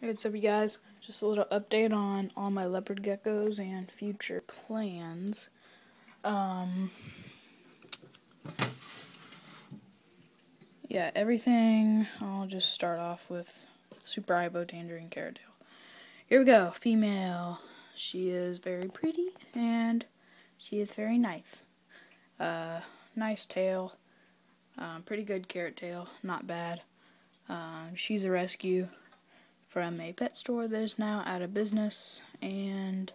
What's up, you guys? Just a little update on all my leopard geckos and future plans. Um, yeah, everything. I'll just start off with Super Hypo Tangerine Tail. Here we go. Female. She is very pretty and she is very nice. Uh, nice tail. Um, pretty good carrot tail. Not bad. Um, she's a rescue from a pet store that is now out of business, and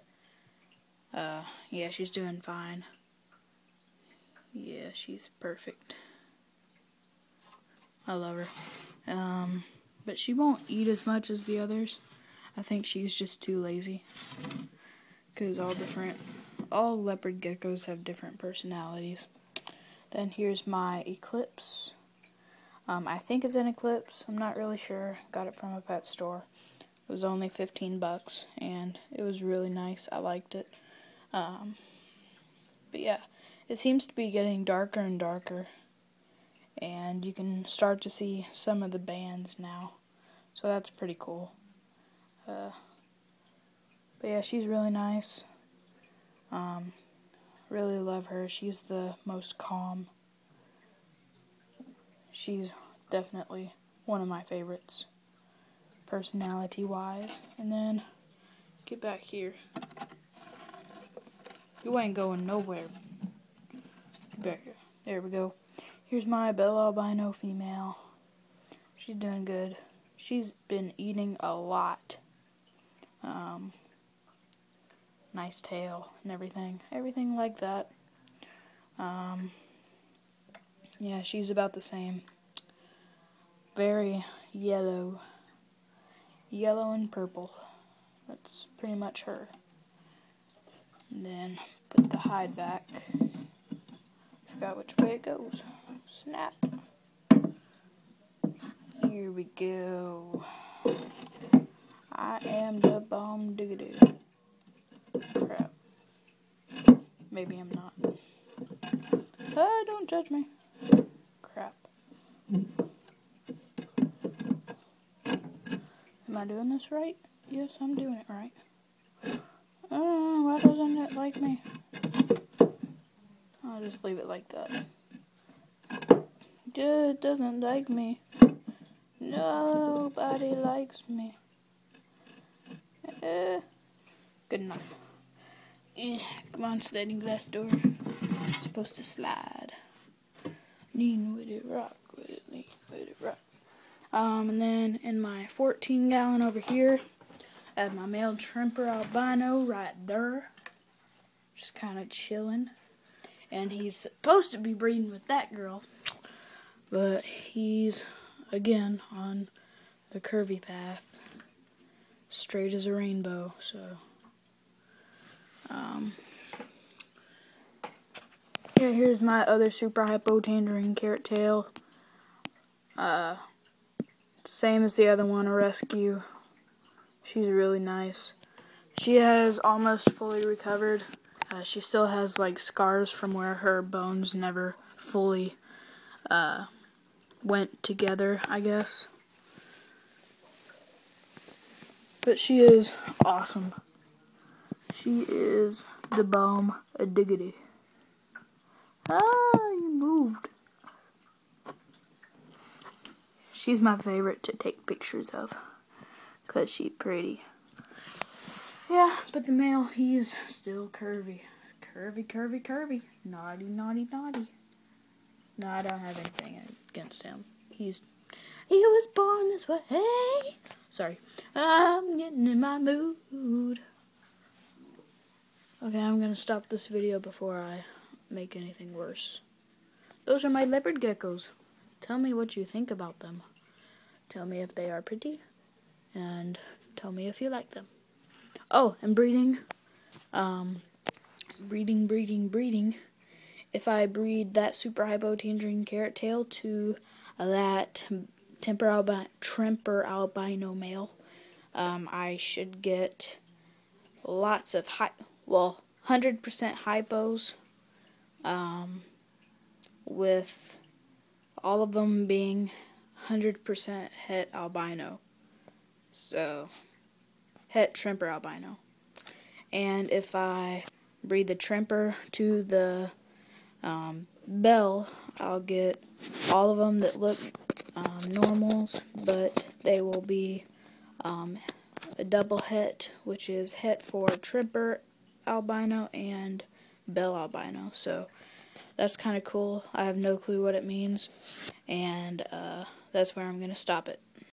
uh, yeah, she's doing fine. Yeah, she's perfect. I love her. Um, but she won't eat as much as the others. I think she's just too lazy. Because all different, all leopard geckos have different personalities. Then here's my Eclipse. Um, I think it's an Eclipse. I'm not really sure. Got it from a pet store. It was only 15 bucks, and it was really nice. I liked it. Um, but yeah, it seems to be getting darker and darker, and you can start to see some of the bands now. So that's pretty cool. Uh, but yeah, she's really nice. Um, really love her. She's the most calm. She's definitely one of my favorites personality wise. And then get back here. You ain't going nowhere. Get back here. There we go. Here's my Bell Albino female. She's doing good. She's been eating a lot. Um, nice tail and everything. Everything like that. Um, yeah, she's about the same. Very yellow yellow and purple. That's pretty much her. And then put the hide back. Forgot which way it goes. Snap. Here we go. I am the bomb diggity. Crap. Maybe I'm not. Oh, don't judge me. Crap. Am I doing this right? Yes, I'm doing it right. Oh, why doesn't it like me? I'll just leave it like that. It doesn't like me. Nobody likes me. Uh, good enough. Come on, sliding glass door. I'm supposed to slide. Lean with it, rock with it, lean with it, rock. Um, and then in my 14 gallon over here, I have my male Tremper albino right there. Just kind of chilling. And he's supposed to be breeding with that girl. But he's, again, on the curvy path. Straight as a rainbow, so. Um, yeah, here's my other super hypo tangerine carrot tail. Uh, same as the other one, a rescue. She's really nice. She has almost fully recovered. Uh, she still has like scars from where her bones never fully uh, went together, I guess. But she is awesome. She is the bomb a diggity. Ah, you moved. She's my favorite to take pictures of. Because she's pretty. Yeah, but the male, he's still curvy. Curvy, curvy, curvy. Naughty, naughty, naughty. No, I don't have anything against him. He's. He was born this way. Hey! Sorry. I'm getting in my mood. Okay, I'm gonna stop this video before I make anything worse. Those are my leopard geckos. Tell me what you think about them. Tell me if they are pretty, and tell me if you like them. Oh, and breeding. Um, breeding, breeding, breeding. If I breed that super hypo tangerine carrot tail to that temper albi- tremper albino male, um, I should get lots of high, well, 100% hypos, um, with all of them being 100% het albino. So, het Tremper albino. And if I breed the Tremper to the um, Bell, I'll get all of them that look um, normals, but they will be um, a double het, which is het for Tremper albino and Bell albino. So that's kind of cool. I have no clue what it means, and uh, that's where I'm going to stop it.